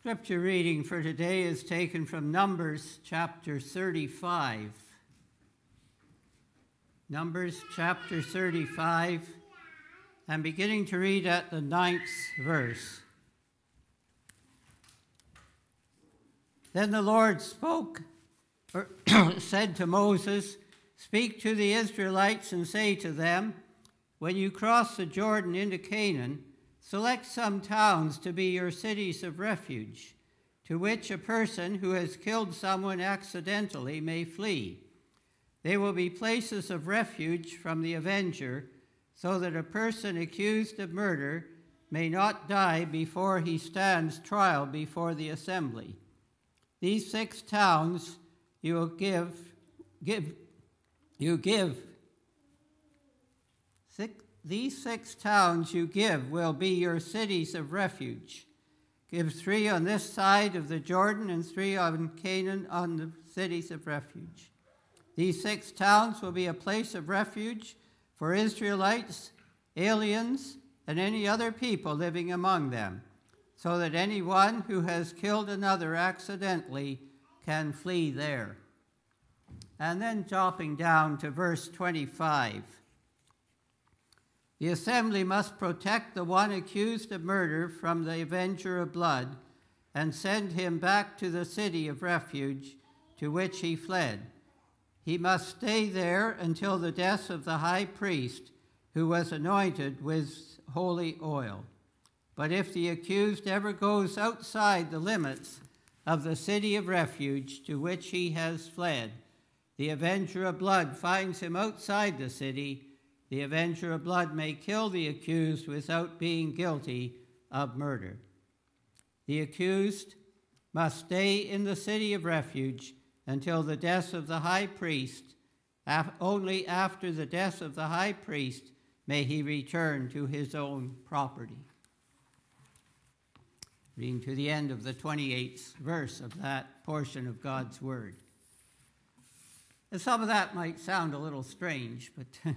Scripture reading for today is taken from Numbers chapter 35. Numbers chapter 35, and beginning to read at the ninth verse. Then the Lord spoke, or said to Moses, Speak to the Israelites and say to them, When you cross the Jordan into Canaan, select some towns to be your cities of refuge, to which a person who has killed someone accidentally may flee. They will be places of refuge from the avenger, so that a person accused of murder may not die before he stands trial before the assembly. These six towns you will give, give, you give. Six, these six towns you give will be your cities of refuge. Give three on this side of the Jordan and three on Canaan on the cities of refuge. These six towns will be a place of refuge for Israelites, aliens, and any other people living among them so that anyone who has killed another accidentally can flee there. And then dropping down to verse 25. The assembly must protect the one accused of murder from the avenger of blood and send him back to the city of refuge to which he fled. He must stay there until the death of the high priest who was anointed with holy oil. But if the accused ever goes outside the limits of the city of refuge to which he has fled, the avenger of blood finds him outside the city, the avenger of blood may kill the accused without being guilty of murder. The accused must stay in the city of refuge until the death of the high priest. Only after the death of the high priest may he return to his own property reading to the end of the 28th verse of that portion of God's Word. And some of that might sound a little strange, but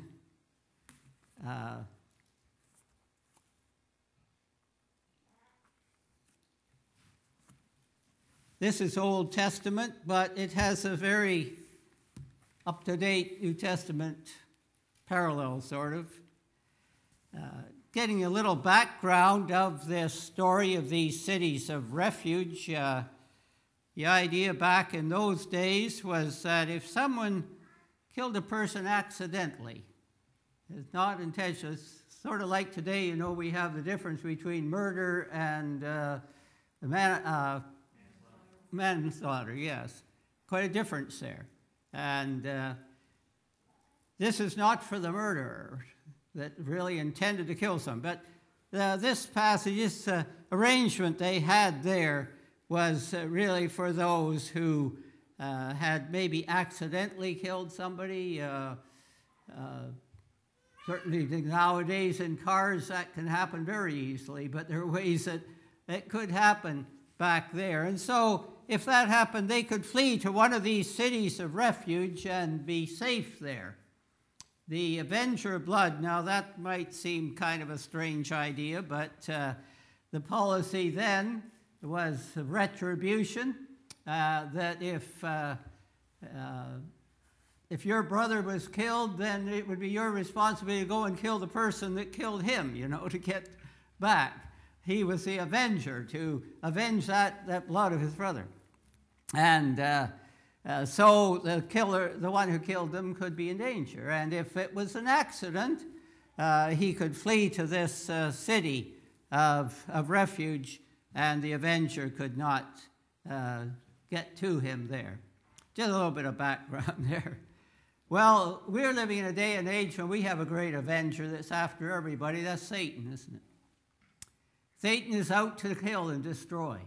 uh, this is Old Testament, but it has a very up to date New Testament parallel, sort of. Uh, getting a little background of this story of these cities of refuge, uh, the idea back in those days was that if someone killed a person accidentally, it's not intentional, it's sort of like today, you know, we have the difference between murder and uh, man, uh, manslaughter, yes. Quite a difference there. And uh, this is not for the murderer that really intended to kill some. But uh, this passage, this uh, arrangement they had there, was uh, really for those who uh, had maybe accidentally killed somebody. Certainly, nowadays in cars that can happen very easily, but there are ways that it could happen back there. And so, if that happened, they could flee to one of these cities of refuge and be safe there. The Avenger Blood, now that might seem kind of a strange idea, but uh, the policy then was retribution, uh, that if, uh, uh, if your brother was killed, then it would be your responsibility to go and kill the person that killed him, you know, to get back. He was the avenger, to avenge that, that blood of his brother. And uh, uh, so the killer, the one who killed them, could be in danger. And if it was an accident, uh, he could flee to this uh, city of, of refuge, and the avenger could not uh, get to him there. Just a little bit of background there. Well, we're living in a day and age when we have a great avenger that's after everybody. That's Satan, isn't it? Satan is out to kill and destroy.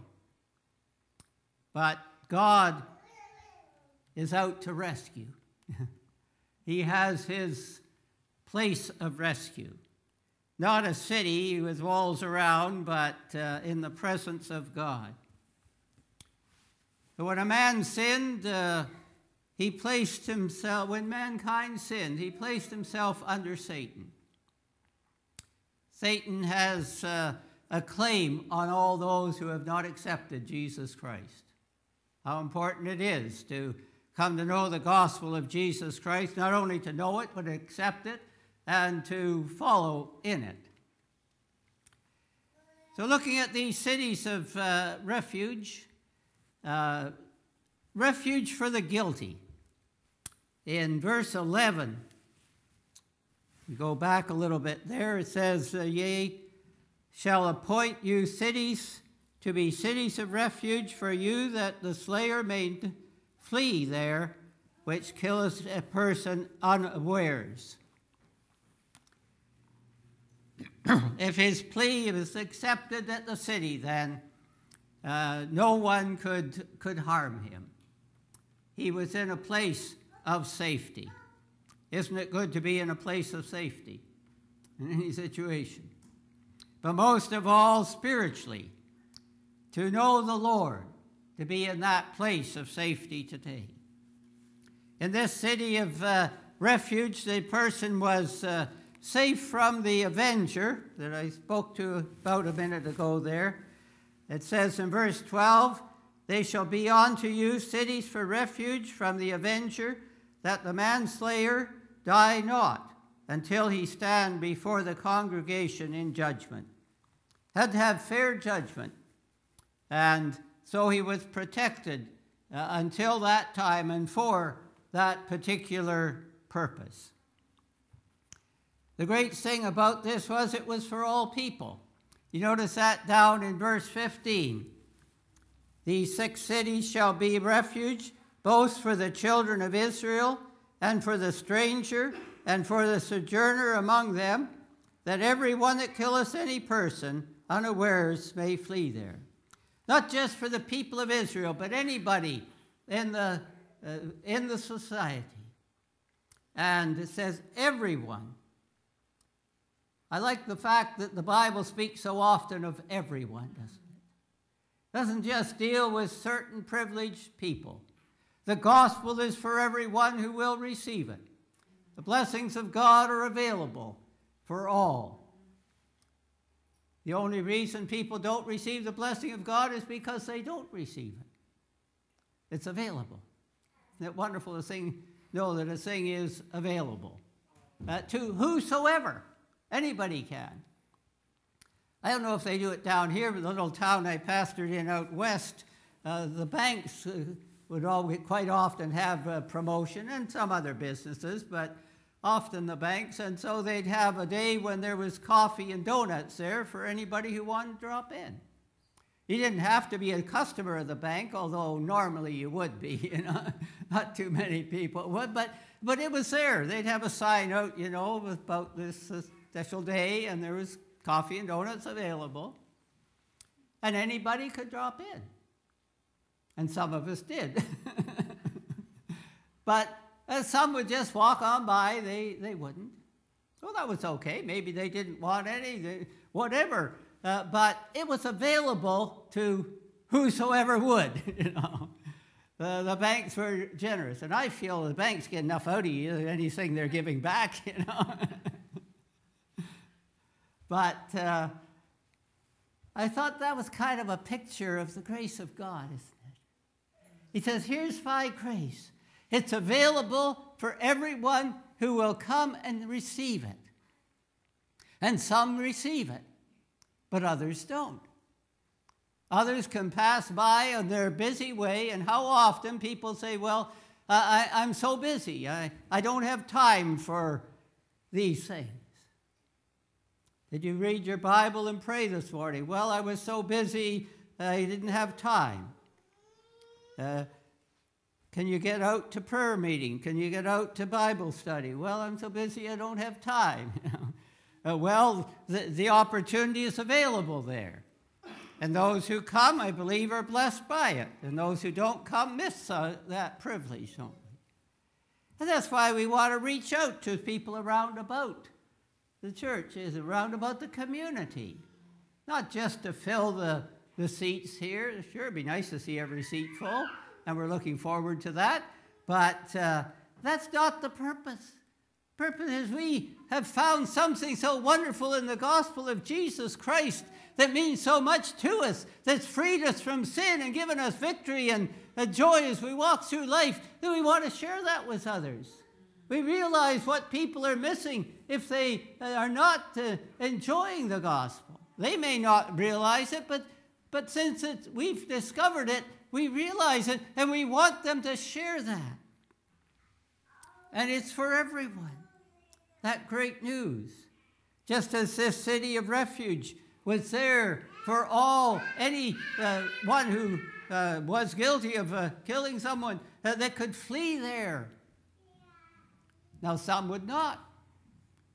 But God is out to rescue. he has his place of rescue. Not a city with walls around, but uh, in the presence of God. So when a man sinned, uh, he placed himself, when mankind sinned, he placed himself under Satan. Satan has uh, a claim on all those who have not accepted Jesus Christ. How important it is to come to know the gospel of Jesus Christ, not only to know it, but accept it and to follow in it. So, looking at these cities of uh, refuge, uh, refuge for the guilty. In verse 11, we go back a little bit there, it says, uh, Yea, shall appoint you cities to be cities of refuge for you, that the slayer may flee there, which killeth a person unawares. if his plea was accepted at the city, then uh, no one could, could harm him. He was in a place of safety. Isn't it good to be in a place of safety in any situation? But most of all, spiritually, to know the Lord, to be in that place of safety today. In this city of uh, refuge, the person was. Uh, safe from the avenger that I spoke to about a minute ago there. It says in verse 12, They shall be unto you cities for refuge from the avenger, that the manslayer die not until he stand before the congregation in judgment. Had to have fair judgment. And so he was protected uh, until that time and for that particular purpose. The great thing about this was it was for all people. You notice that down in verse 15. These six cities shall be refuge, both for the children of Israel and for the stranger and for the sojourner among them, that every one that killeth any person unawares may flee there. Not just for the people of Israel, but anybody in the, uh, in the society. And it says everyone I like the fact that the Bible speaks so often of everyone, doesn't it? Doesn't just deal with certain privileged people. The gospel is for everyone who will receive it. The blessings of God are available for all. The only reason people don't receive the blessing of God is because they don't receive it. It's available. Isn't wonderful to sing, know that a thing is available uh, to whosoever. Anybody can. I don't know if they do it down here, but the little town I pastored in out west, uh, the banks uh, would always, quite often have a promotion, and some other businesses, but often the banks. And so they'd have a day when there was coffee and donuts there for anybody who wanted to drop in. You didn't have to be a customer of the bank, although normally you would be, you know, not too many people would, but, but it was there. They'd have a sign out, you know, about this special day and there was coffee and donuts available. And anybody could drop in. And some of us did. but uh, some would just walk on by, they, they wouldn't. Well, that was okay. Maybe they didn't want any, whatever. Uh, but it was available to whosoever would, you know. The, the banks were generous, and I feel the banks get enough out of you, anything they're giving back, you know. But uh, I thought that was kind of a picture of the grace of God, isn't? He says, Here's my grace. It's available for everyone who will come and receive it. And some receive it, but others don't. Others can pass by on their busy way, and how often people say, Well, I, am so busy, I, I don't have time for these things. Did you read your Bible and pray this morning? Well, I was so busy, I didn't have time. Uh, can you get out to prayer meeting? Can you get out to Bible study? Well, I'm so busy, I don't have time. uh, well, the, the opportunity is available there. And those who come, I believe, are blessed by it. And those who don't come miss uh, that privilege, don't we? And that's why we want to reach out to people around about the church is around about the community, not just to fill the, the seats here. Sure, it'd be nice to see every seat full, and we're looking forward to that. But uh, that's not the purpose. Purpose is we have found something so wonderful in the gospel of Jesus Christ that means so much to us, that's freed us from sin and given us victory and joy as we walk through life, that we want to share that with others. We realize what people are missing if they are not uh, enjoying the gospel. They may not realize it, but, but since we've discovered it, we realize it, and we want them to share that. And it's for everyone. That great news. Just as this city of refuge was there for all, any uh, one who uh, was guilty of uh, killing someone uh, that could flee there. Now, some would not.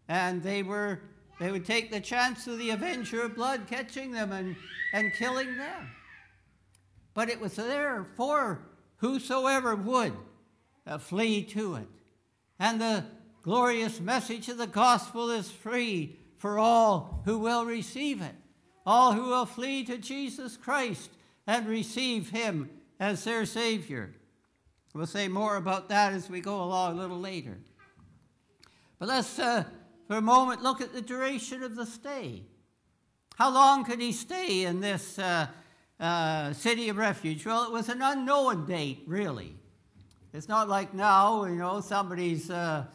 And they were they would take the chance of the avenger of blood catching them and, and killing them. But it was there for whosoever would uh, flee to it. And the glorious message of the gospel is free for all who will receive it, all who will flee to Jesus Christ and receive him as their Savior. We'll say more about that as we go along a little later. But let's, uh, for a moment, look at the duration of the stay. How long could he stay in this uh, uh, city of refuge? Well, it was an unknown date, really. It's not like now, you know, somebody's uh,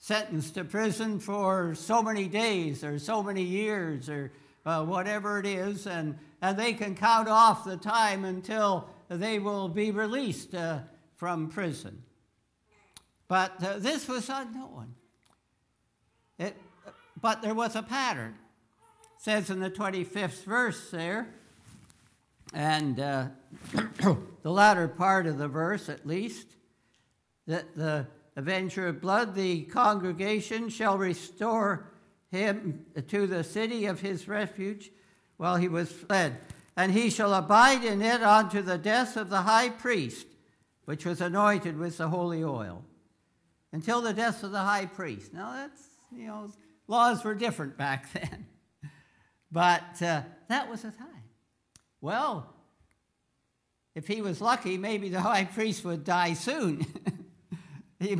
sentenced to prison for so many days or so many years or uh, whatever it is, and, and they can count off the time until they will be released uh, from prison. But uh, this was unknown. It, but there was a pattern. It says in the 25th verse there, and uh, the latter part of the verse at least, that the avenger of blood, the congregation shall restore him to the city of his refuge while he was fled. And he shall abide in it unto the death of the high priest, which was anointed with the holy oil. Until the death of the high priest. Now, that's, you know, laws were different back then. but uh, that was the time. Well, if he was lucky, maybe the high priest would die soon. He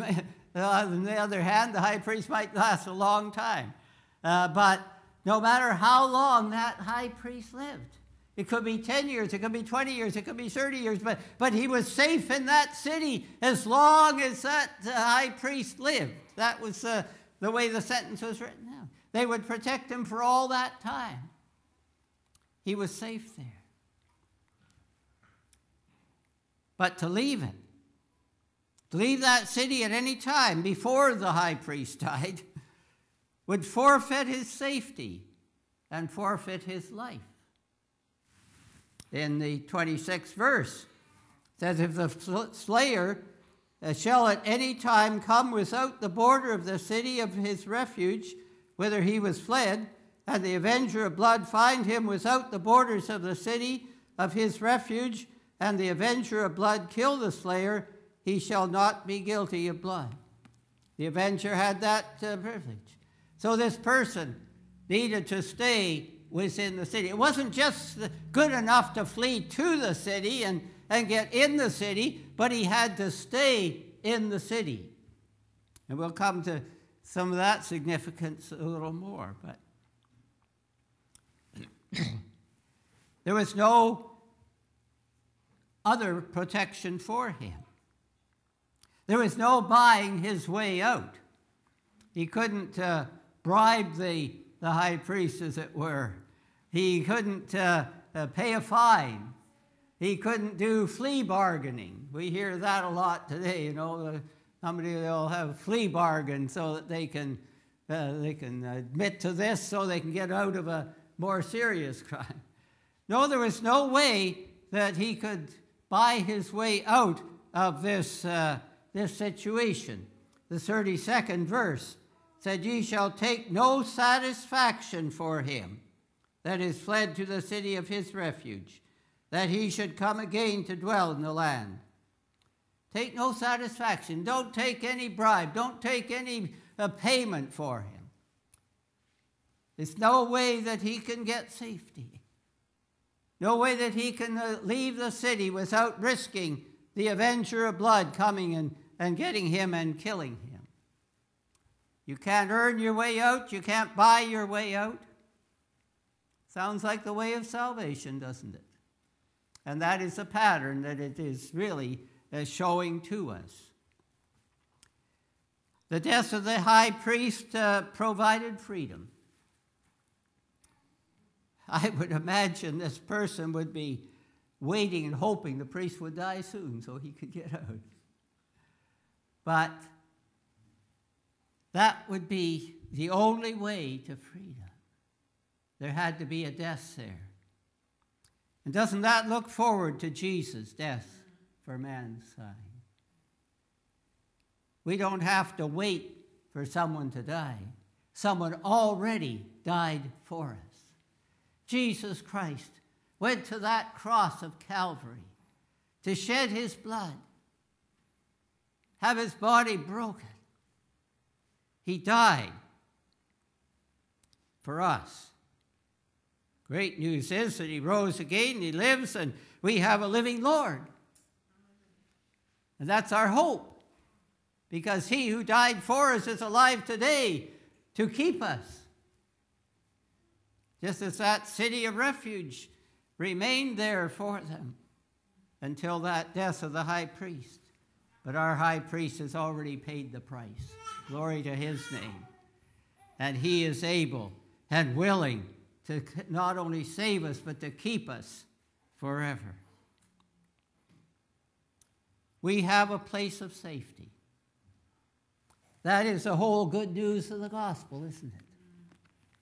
on the other hand, the high priest might last a long time. Uh, but no matter how long that high priest lived, it could be 10 years, it could be 20 years, it could be 30 years, but, but he was safe in that city as long as that uh, high priest lived. That was uh, the way the sentence was written down. They would protect him for all that time. He was safe there. But to leave it, to leave that city at any time before the high priest died would forfeit his safety and forfeit his life. In the 26th verse, says, If the slayer shall at any time come without the border of the city of his refuge, whither he was fled, and the avenger of blood find him without the borders of the city of his refuge, and the avenger of blood kill the slayer, he shall not be guilty of blood. The avenger had that uh, privilege. So this person needed to stay within the city. It wasn't just good enough to flee to the city and, and get in the city, but he had to stay in the city. And we'll come to some of that significance a little more. But there was no other protection for him. There was no buying his way out. He couldn't uh, bribe the, the high priest, as it were. He couldn't uh, uh, pay a fine. He couldn't do plea bargaining. We hear that a lot today. You know, somebody will have plea bargain so that they can uh, they can admit to this, so they can get out of a more serious crime. No, there was no way that he could buy his way out of this uh, this situation. The 32nd verse said, Ye shall take no satisfaction for him that is fled to the city of his refuge, that he should come again to dwell in the land. Take no satisfaction. Don't take any bribe. Don't take any uh, payment for him. There's no way that he can get safety. No way that he can uh, leave the city without risking the avenger of blood coming and and getting him and killing him. You can't earn your way out, you can't buy your way out. Sounds like the way of salvation, doesn't it? And that is a pattern that it is really uh, showing to us. The death of the high priest uh, provided freedom. I would imagine this person would be waiting and hoping the priest would die soon so he could get out. But that would be the only way to freedom. There had to be a death there. And doesn't that look forward to Jesus' death for mankind? We don't have to wait for someone to die. Someone already died for us. Jesus Christ went to that cross of Calvary to shed his blood, have his body broken. He died for us. Great news is that he rose again, he lives, and we have a living Lord. And that's our hope because he who died for us is alive today to keep us. Just as that city of refuge remained there for them until that death of the high priest. But our high priest has already paid the price. Glory to his name. And he is able and willing to not only save us, but to keep us forever. We have a place of safety. That is the whole good news of the gospel, isn't it?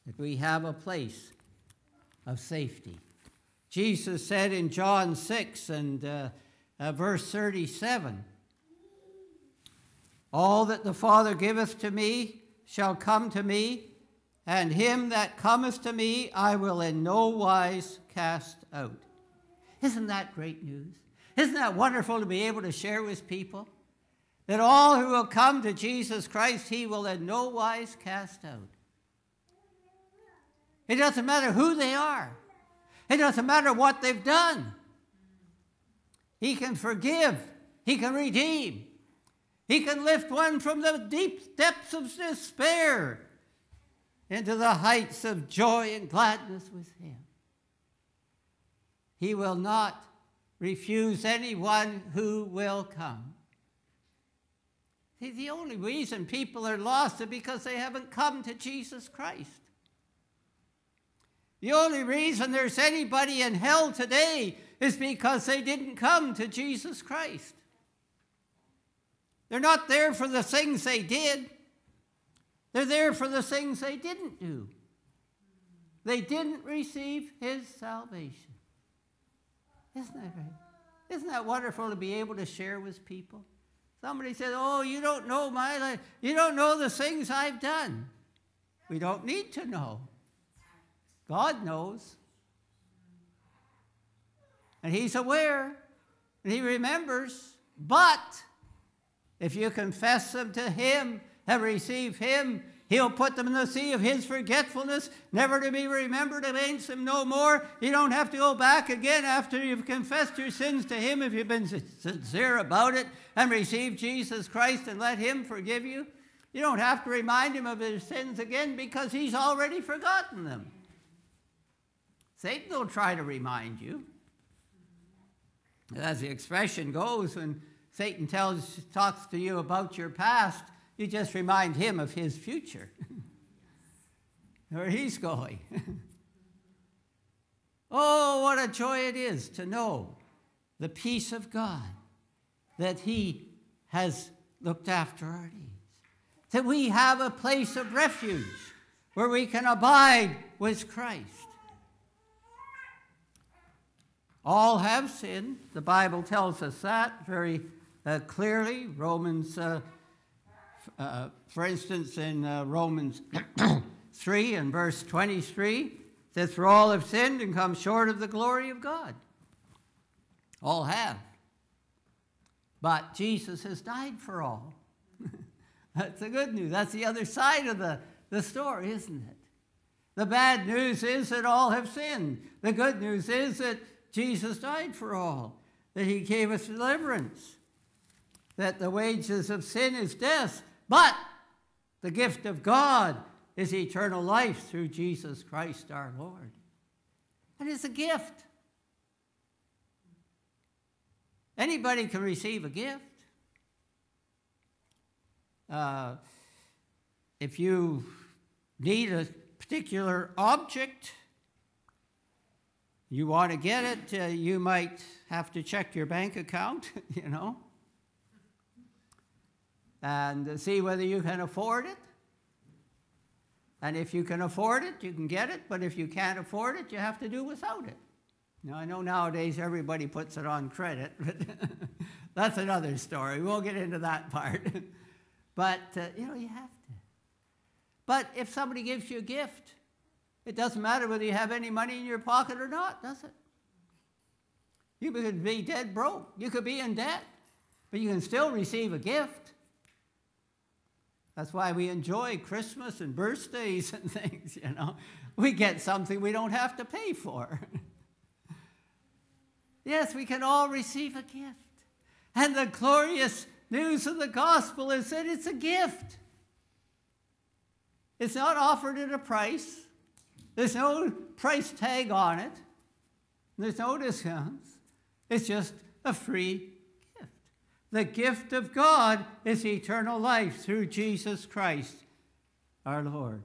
That we have a place of safety. Jesus said in John 6 and uh, uh, verse 37 All that the Father giveth to me shall come to me, and him that cometh to me I will in no wise cast out. Isn't that great news? Isn't that wonderful to be able to share with people? That all who will come to Jesus Christ, he will in no wise cast out. It doesn't matter who they are, it doesn't matter what they've done. He can forgive, He can redeem, He can lift one from the deep depths of despair into the heights of joy and gladness with Him. He will not refuse anyone who will come. See, the only reason people are lost is because they haven't come to Jesus Christ. The only reason there's anybody in hell today is because they didn't come to Jesus Christ. They're not there for the things they did, they're there for the things they didn't do. They didn't receive his salvation. Isn't that right? Isn't that wonderful to be able to share with people? Somebody said, Oh, you don't know my life. You don't know the things I've done. We don't need to know. God knows. And He's aware. And He remembers. But if you confess them to Him and received Him, He'll put them in the sea of His forgetfulness, never to be remembered against Him no more. You don't have to go back again after you've confessed your sins to Him if you've been sincere about it and received Jesus Christ and let Him forgive you. You don't have to remind Him of His sins again because He's already forgotten them. Satan will try to remind you. As the expression goes, when Satan tells, talks to you about your past, you just remind him of his future, where he's going. oh, what a joy it is to know the peace of God, that he has looked after our needs, that we have a place of refuge where we can abide with Christ. All have sinned. The Bible tells us that very uh, clearly. Romans uh, uh, for instance, in uh, Romans 3 and verse 23, says, For all have sinned and come short of the glory of God. All have. But Jesus has died for all. That's the good news. That's the other side of the, the story, isn't it? The bad news is that all have sinned. The good news is that Jesus died for all, that he gave us deliverance, that the wages of sin is death, but the gift of God is eternal life through Jesus Christ our Lord. but it's a gift. Anybody can receive a gift. Uh, if you need a particular object, you want to get it, uh, you might have to check your bank account, you know, and see whether you can afford it. And if you can afford it, you can get it, but if you can't afford it, you have to do without it. Now, I know nowadays everybody puts it on credit, but that's another story. We won't get into that part. but, uh, you know, you have to. But if somebody gives you a gift, it doesn't matter whether you have any money in your pocket or not, does it? You could be dead broke. You could be in debt, but you can still receive a gift. That's why we enjoy Christmas and birthdays and things, you know. We get something we don't have to pay for. Yes, we can all receive a gift. And the glorious news of the gospel is that it's a gift. It's not offered at a price. There's no price tag on it. There's no discounts. It's just a free. The gift of God is eternal life through Jesus Christ, our Lord.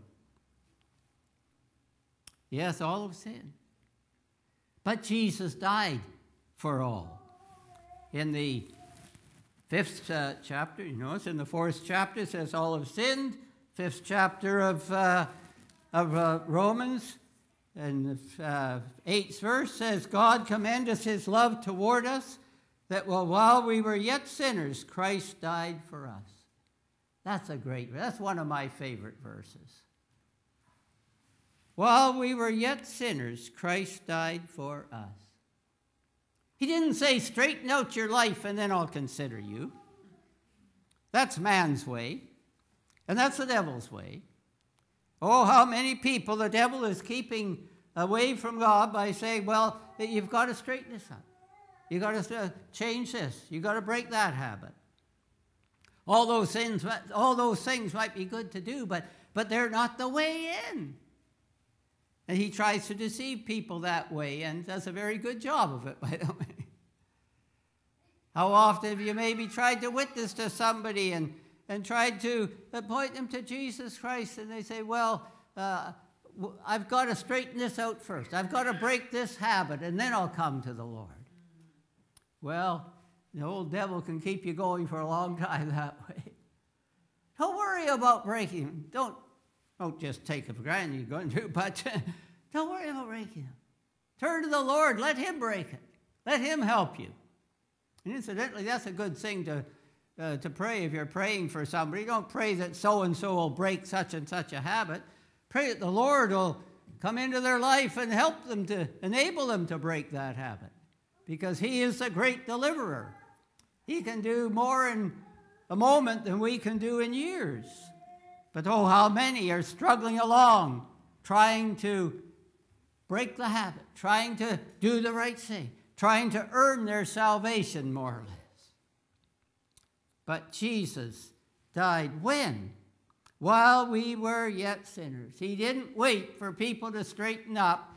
Yes, all of sin. But Jesus died for all. In the fifth uh, chapter, you notice in the fourth chapter it says all have sinned. Fifth chapter of, uh, of uh, Romans, and the uh, eighth verse says, God commendeth his love toward us, that well, while we were yet sinners, Christ died for us. That's a great, that's one of my favorite verses. While we were yet sinners, Christ died for us. He didn't say, straighten out your life and then I'll consider you. That's man's way, and that's the devil's way. Oh, how many people the devil is keeping away from God by saying, well, you've got to straighten this up. You've got to uh, change this. You've got to break that habit. All those things, all those things might be good to do, but, but they're not the way in. And he tries to deceive people that way and does a very good job of it, by the way. How often have you maybe tried to witness to somebody and, and tried to point them to Jesus Christ and they say, Well, uh, I've got to straighten this out first. I've got to break this habit and then I'll come to the Lord. Well, the old devil can keep you going for a long time that way. Don't worry about breaking. Don't don't just take it for granted you're going to, but don't worry about breaking. Turn to the Lord. Let Him break it. Let Him help you. And incidentally, that's a good thing to, uh, to pray if you're praying for somebody. Don't pray that so and so will break such and such a habit. Pray that the Lord will come into their life and help them to enable them to break that habit because He is the great deliverer. He can do more in a moment than we can do in years. But oh, how many are struggling along, trying to break the habit, trying to do the right thing, trying to earn their salvation, more or less. But Jesus died when? While we were yet sinners. He didn't wait for people to straighten up.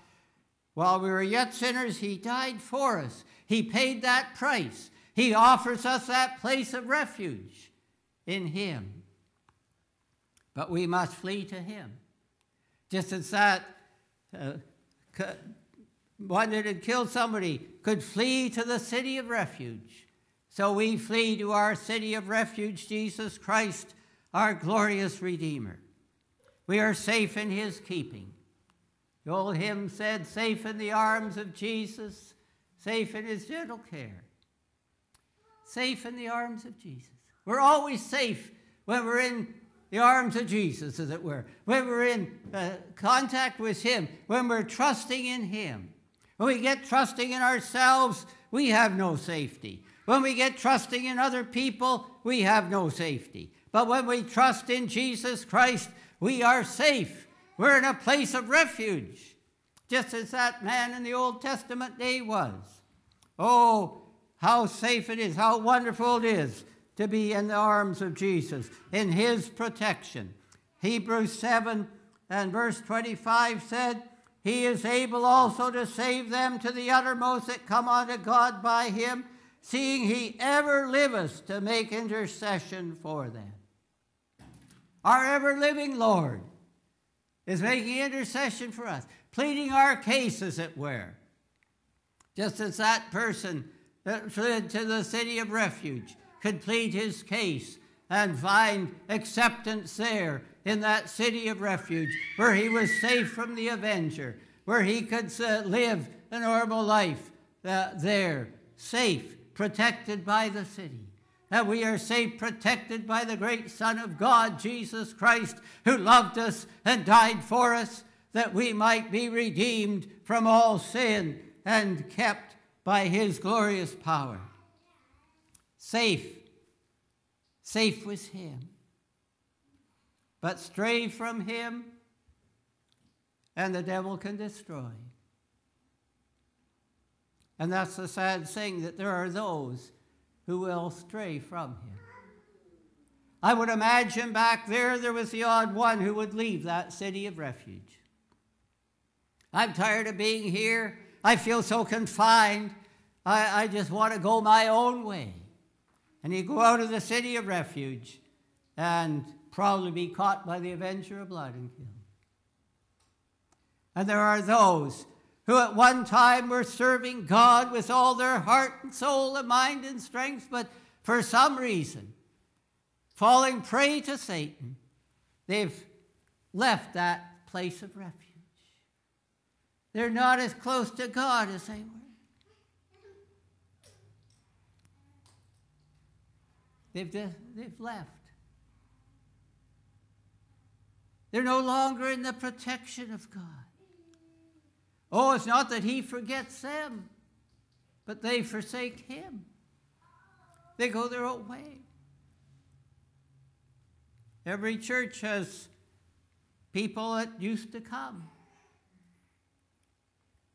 While we were yet sinners, He died for us. He paid that price. He offers us that place of refuge in Him but we must flee to him. Just as that uh, one that had killed somebody could flee to the city of refuge, so we flee to our city of refuge, Jesus Christ, our glorious Redeemer. We are safe in his keeping. The old hymn said, Safe in the arms of Jesus, safe in his gentle care. Safe in the arms of Jesus. We're always safe when we're in the arms of Jesus, as it were, when we're in uh, contact with Him, when we're trusting in Him. When we get trusting in ourselves, we have no safety. When we get trusting in other people, we have no safety. But when we trust in Jesus Christ, we are safe. We're in a place of refuge, just as that man in the Old Testament day was. Oh, how safe it is, how wonderful it is to be in the arms of Jesus, in his protection. Hebrews 7 and verse 25 said, he is able also to save them to the uttermost that come unto God by him, seeing he ever liveth to make intercession for them. Our ever living Lord is making intercession for us, pleading our case, as it were. Just as that person that fled to the city of refuge could plead his case and find acceptance there in that city of refuge where he was safe from the avenger, where he could uh, live a normal life uh, there, safe, protected by the city. That we are safe, protected by the great Son of God, Jesus Christ, who loved us and died for us, that we might be redeemed from all sin and kept by his glorious power. Safe, safe with him but stray from him, and the devil can destroy. And that's the sad thing that there are those who will stray from him. I would imagine back there there was the odd one who would leave that city of refuge. I'm tired of being here. I feel so confined. I, I just want to go my own way. And you go out of the city of refuge and probably be caught by the avenger of blood and killed. And there are those who at one time were serving God with all their heart and soul and mind and strength, but for some reason, falling prey to Satan, they've left that place of refuge. They're not as close to God as they were. They've, they've left. They're no longer in the protection of God. Oh, it's not that He forgets them, but they forsake Him. They go their own way. Every church has people that used to come,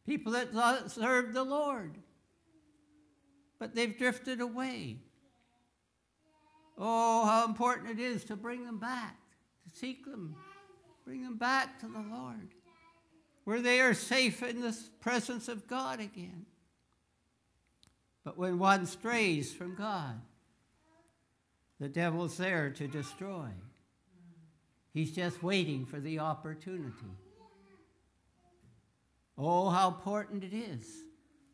people that served the Lord, but they've drifted away. Oh, how important it is to bring them back, to seek them, Bring them back to the Lord, where they are safe in the presence of God again. But when one strays from God, the devil's there to destroy. He's just waiting for the opportunity. Oh, how important it is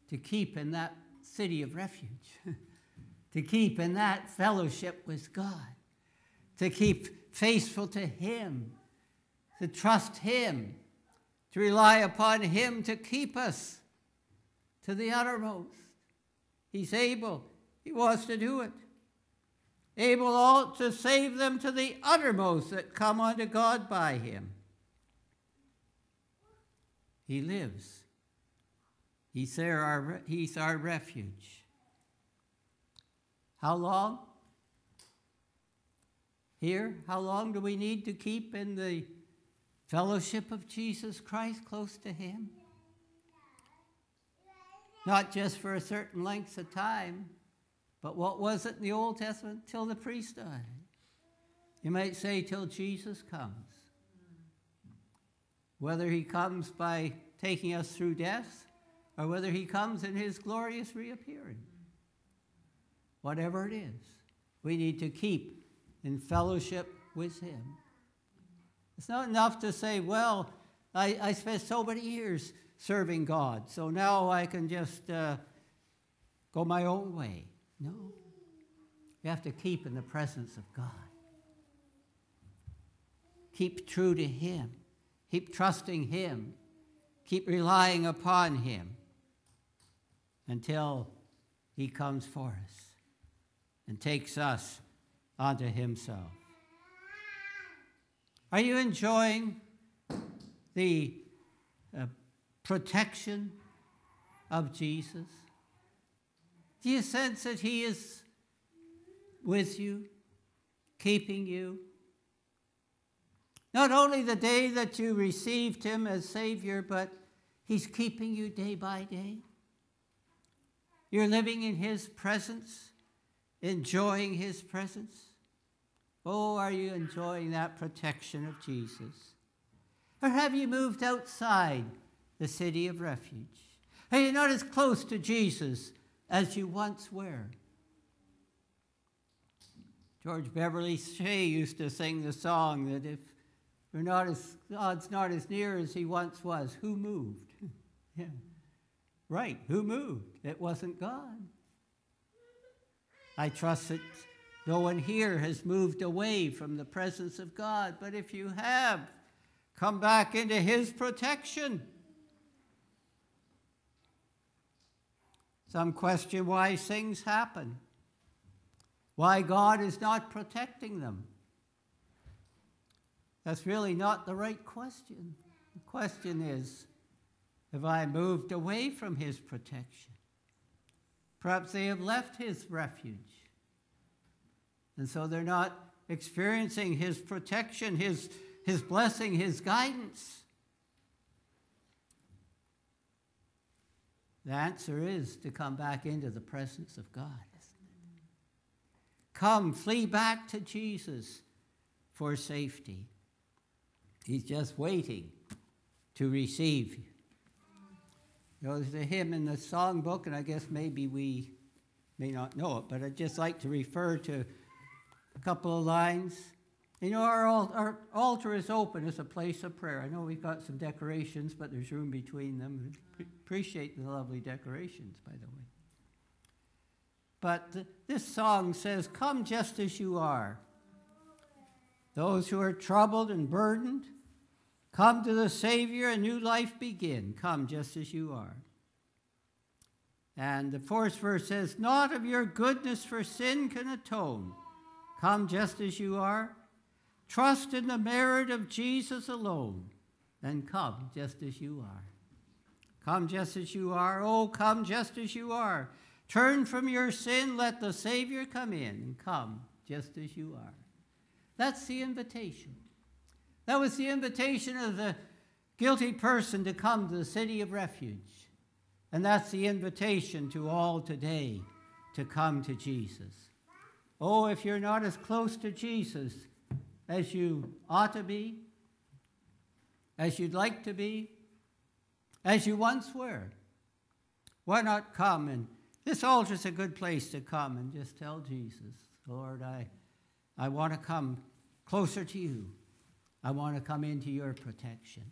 to keep in that city of refuge, to keep in that fellowship with God, to keep faithful to Him to trust Him, to rely upon Him to keep us to the uttermost. He's able, He wants to do it. Able all to save them to the uttermost that come unto God by Him. He lives. He's there, our, He's our refuge. How long? Here, how long do we need to keep in the fellowship of Jesus Christ close to Him. Not just for a certain length of time, but what was it in the Old Testament? Till the priest died. You might say, till Jesus comes. Whether He comes by taking us through death or whether He comes in His glorious reappearing. Whatever it is, we need to keep in fellowship with Him. It's not enough to say, well, I, I spent so many years serving God, so now I can just uh, go my own way. No. You have to keep in the presence of God. Keep true to Him. Keep trusting Him. Keep relying upon Him until He comes for us and takes us onto Himself. Are you enjoying the uh, protection of Jesus? Do you sense that He is with you, keeping you? Not only the day that you received Him as Savior, but He's keeping you day by day. You're living in His presence, enjoying His presence. Oh, are you enjoying that protection of Jesus? Or have you moved outside the city of refuge. Are you not as close to Jesus as you once were? George Beverly Shea used to sing the song that if we're not as, God's not as near as he once was, who moved? yeah. Right, who moved? It wasn't God. I trust that no one here has moved away from the presence of God, but if you have, come back into his protection. Some question why things happen why God is not protecting them. That's really not the right question. The question is Have I moved away from His protection? Perhaps they have left His refuge. And so they're not experiencing His protection, His, his blessing, His guidance. The answer is to come back into the presence of God. Come, flee back to Jesus for safety. He's just waiting to receive you. There's a hymn in the songbook, and I guess maybe we may not know it, but I'd just like to refer to a couple of lines. You know, our, our altar is open as a place of prayer. I know we've got some decorations, but there's room between them. Appreciate the lovely decorations, by the way. But this song says, Come just as you are. Those who are troubled and burdened, come to the Savior, a new life begin. Come just as you are. And the fourth verse says, Not of your goodness for sin can atone. Come just as you are. Trust in the merit of Jesus alone. Then come just as you are. Come just as you are. Oh, come just as you are. Turn from your sin, let the Savior come in and come just as you are. That's the invitation. That was the invitation of the guilty person to come to the city of refuge. And that's the invitation to all today to come to Jesus. Oh, if you're not as close to Jesus as you ought to be, as you'd like to be, as you once were, why not come and this altar's a good place to come and just tell Jesus, Lord, I, I want to come closer to you. I want to come into your protection.